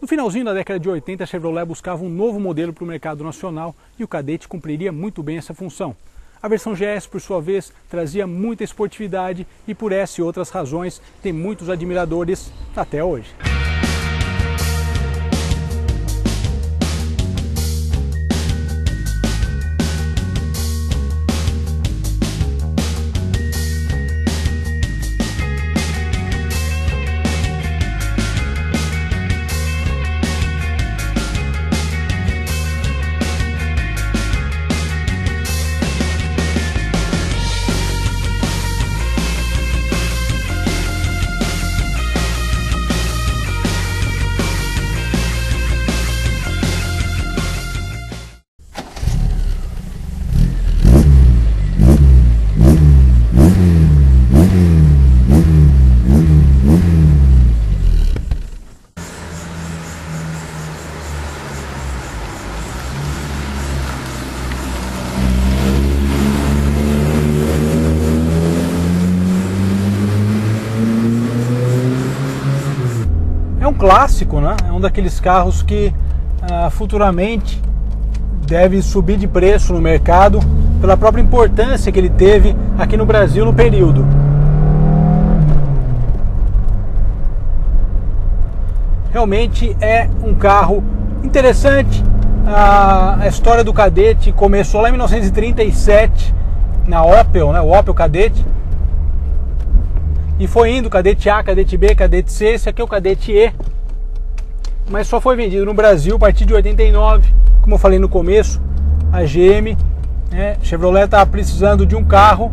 No finalzinho da década de 80, a Chevrolet buscava um novo modelo para o mercado nacional e o Cadete cumpriria muito bem essa função. A versão GS, por sua vez, trazia muita esportividade e por essa e outras razões tem muitos admiradores até hoje. Clássico, né? É um daqueles carros que ah, futuramente deve subir de preço no mercado pela própria importância que ele teve aqui no Brasil no período. Realmente é um carro interessante. A, história do Cadete começou lá em 1937 na Opel, né? O Opel Cadete. E foi indo Cadete A, Cadete B, Cadete C, esse aqui é o Cadete E mas só foi vendido no Brasil a partir de 89. Como eu falei no começo, a GM, né, Chevrolet está precisando de um carro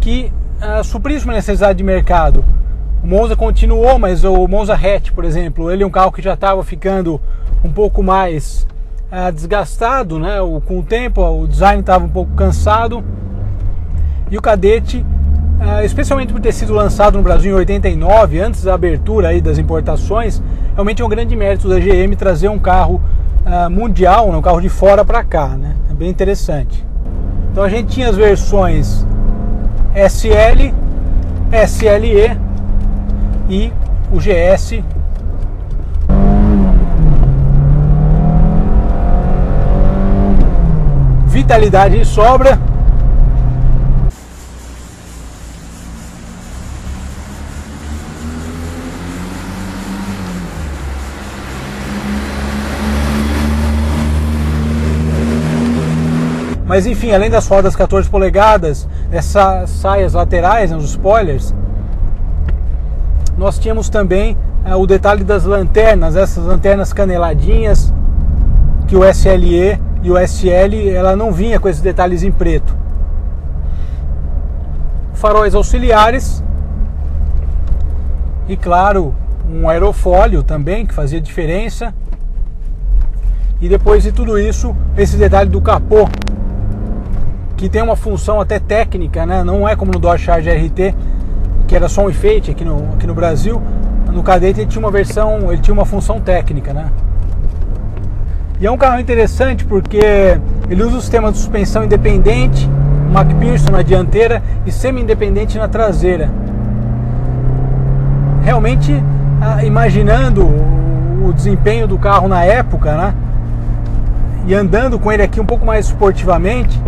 que uh, suprisse uma necessidade de mercado. O Monza continuou, mas o Monza Hatch, por exemplo, ele é um carro que já estava ficando um pouco mais uh, desgastado, né? O, com o tempo, o design estava um pouco cansado. E o Cadete especialmente por ter sido lançado no Brasil em 89, antes da abertura aí das importações, realmente é um grande mérito da GM trazer um carro uh, mundial, né, um carro de fora para cá, né? É bem interessante. Então a gente tinha as versões SL, SLE e o GS vitalidade e sobra Mas enfim, além das rodas 14 polegadas, essas saias laterais, né, os spoilers, nós tínhamos também é, o detalhe das lanternas, essas lanternas caneladinhas, que o SLE e o SL ela não vinha com esses detalhes em preto. Faróis auxiliares e claro, um aerofólio também que fazia diferença. E depois de tudo isso, esse detalhe do capô que tem uma função até técnica, né? não é como no Dodge Charger RT, que era só um enfeite aqui no, aqui no Brasil. No Cadete ele tinha uma versão, ele tinha uma função técnica, né? E é um carro interessante porque ele usa o sistema de suspensão independente, McPherson na dianteira e semi-independente na traseira. Realmente, imaginando o desempenho do carro na época, né? E andando com ele aqui um pouco mais esportivamente,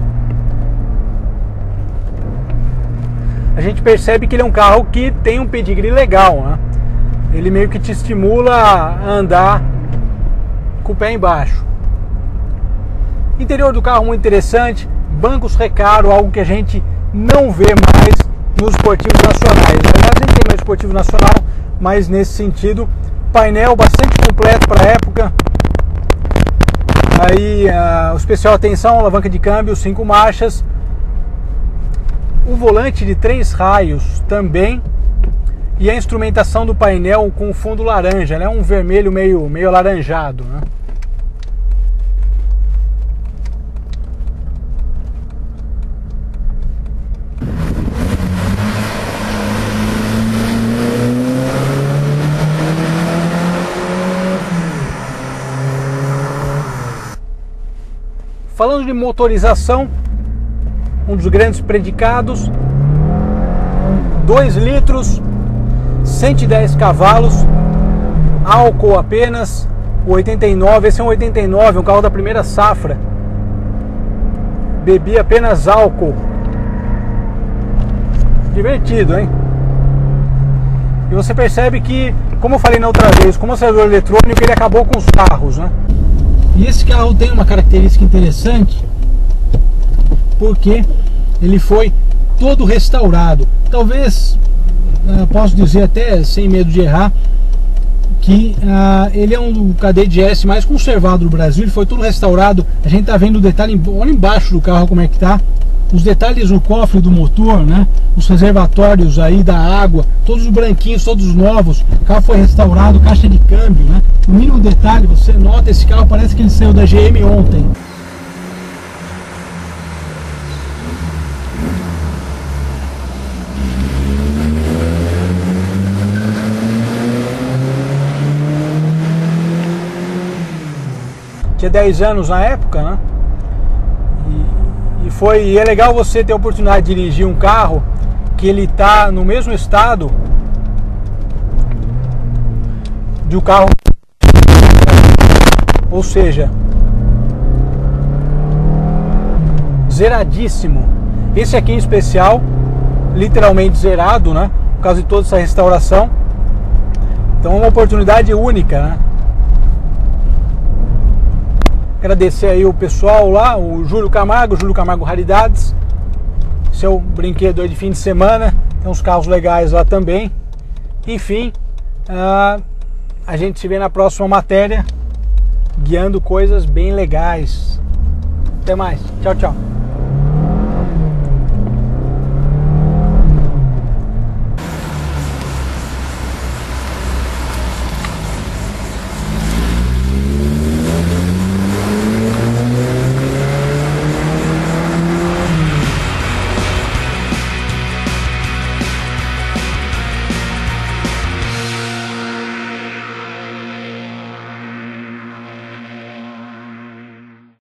a gente percebe que ele é um carro que tem um pedigree legal, né? Ele meio que te estimula a andar com o pé embaixo. Interior do carro muito interessante, bancos recaro, algo que a gente não vê mais nos esportivos nacionais. Aliás, a gente tem mais esportivo nacional, mas nesse sentido, painel bastante completo para a época. Aí, uh, especial atenção, alavanca de câmbio, cinco marchas, o volante de três raios também e a instrumentação do painel com fundo laranja, né? um vermelho meio, meio alaranjado. Né? falando de motorização, um dos grandes predicados, 2 litros, 110 cavalos, álcool apenas, 89, esse é um 89, um carro da primeira safra. Bebi apenas álcool. Divertido, hein? E você percebe que, como eu falei na outra vez, como acelerador eletrônico ele acabou com os carros, né? E esse carro tem uma característica interessante, porque ele foi todo restaurado. Talvez, uh, posso dizer até sem medo de errar, que uh, ele é um Cadete S mais conservado do Brasil, ele foi todo restaurado. A gente tá vendo o detalhe, olha embaixo do carro como é que tá. Os detalhes no cofre do motor, né? Os reservatórios aí da água, todos os branquinhos, todos novos. O carro foi restaurado, caixa de câmbio, né? O mínimo detalhe, você nota esse carro, parece que ele saiu da GM ontem. Tinha 10 anos na época, né? E, e foi e é legal você ter a oportunidade de dirigir um carro que ele está no mesmo estado de um carro, ou seja, zeradíssimo. Esse aqui em especial, literalmente zerado, né? Por causa de toda essa restauração. Então é uma oportunidade única, né? Agradecer aí o pessoal lá, o Júlio Camargo, Júlio Camargo Raridades. Seu brinquedo aí de fim de semana. Tem uns carros legais lá também. Enfim, uh, a gente se vê na próxima matéria guiando coisas bem legais. Até mais. Tchau, tchau.